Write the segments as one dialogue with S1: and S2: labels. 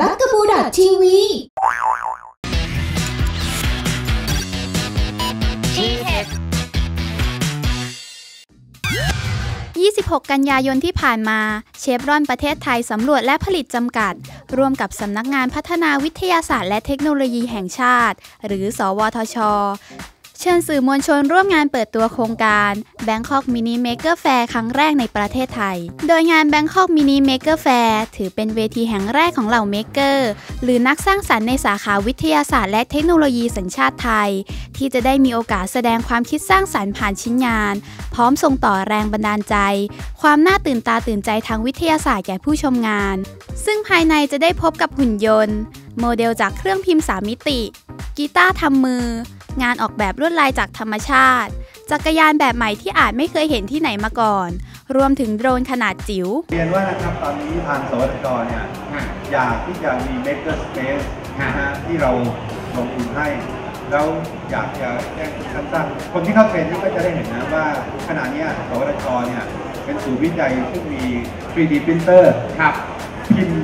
S1: บักกะบูดทีวี
S2: 26 กันยายนที่ผ่านมา เชฟรอนประเทศไทยสำรวจและผลิตจำกัด ร่วมกับสำนักงานพัฒนาวิทยาศาสตร์และเทคโนโลยีแห่งชาติ หรือ สวทช เชิญสื่อมวลชนร่วมงานเปิดตัวโครงการ Bangkok Mini Maker Fair ครั้งแรกในประเทศไทย โดยงาน Bangkok Mini Maker Fair ถือเป็นเวทีแห่งแรกของเหล่าเมเกอร์หรือนักสร้างสรรค์ในสาขาวิทยาศาสตร์และเทคโนโลยีสัญชาติไทย ที่จะได้มีโอกาสแสดงความคิดสร้างสรรค์ผ่านชิ้นงาน พร้อมส่งต่อแรงบันดาลใจ ความน่าตื่นตาตื่นใจทางวิทยาศาสตร์แก่ผู้ชมงาน ซึ่งภายในจะได้พบกับหุ่นยนต์ โมเดลจากเครื่องพิมพ์สามมิติกีตาร์ทำมือ งานออกแบบลวดลายจากธรรมชาติ จักรยานแบบใหม่ที่อาจไม่เคยเห็นที่ไหนมาก่อน รวมถึงโดรนขนาดจิ๋ว
S3: เรียนว่านะครับตอนนี้ทางสวทชเนี่ยอยากที่จะมี maker space นะฮะที่เราลงทุนให้แล้วอยากจะแจ้งสั้นๆคนที่เข้าเทรนนี่ก็จะได้เห็นนะว่าขณะเนี้ยสวทชเนี่ยเป็นศูนย์วิจัยซึ่งมี 3D printer
S4: ครับ
S3: พิมพ์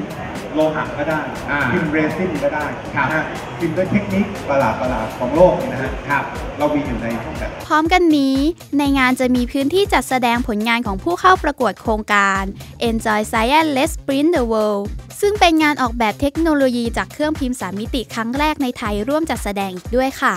S3: โลหะก็ได้
S4: อ่า
S3: พิมพ์เรซินก็ได้
S4: ครับ
S3: นะฮะพิมพ์ด้วยเทคนิคประหลาดๆของโลกเนี่ยนะฮะ
S4: ครับ
S3: เรามีอยู่ในห้องแบบ
S2: พร้อมกันนี้ ในงานจะมีพื้นที่จัดแสดงผลงานของผู้เข้าประกวดโครงการ Enjoy Science Let's Print the World ซึ่งเป็นงานออกแบบเทคโนโลยีจากเครื่องพิมพ์สามมิติครั้งแรกในไทยร่วมจัดแสดงอีกด้วยค่ะ